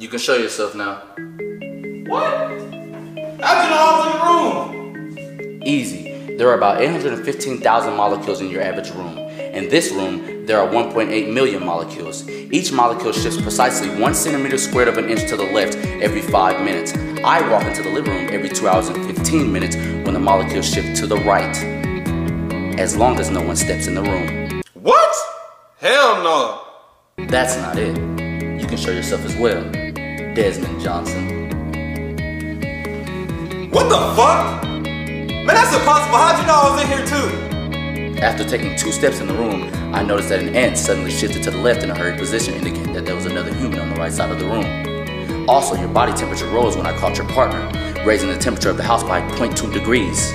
You can show yourself now. What? Know in the room? Easy. There are about 815,000 molecules in your average room. In this room, there are 1.8 million molecules. Each molecule shifts precisely one centimeter squared of an inch to the left every five minutes. I walk into the living room every two hours and 15 minutes when the molecules shift to the right. As long as no one steps in the room. What? Hell no. That's not it. You can show yourself as well. Desmond Johnson. What the fuck? Man, that's impossible. How'd you know I was in here too? After taking two steps in the room, I noticed that an ant suddenly shifted to the left in a hurried position, indicating that there was another human on the right side of the room. Also, your body temperature rose when I caught your partner, raising the temperature of the house by 0.2 degrees.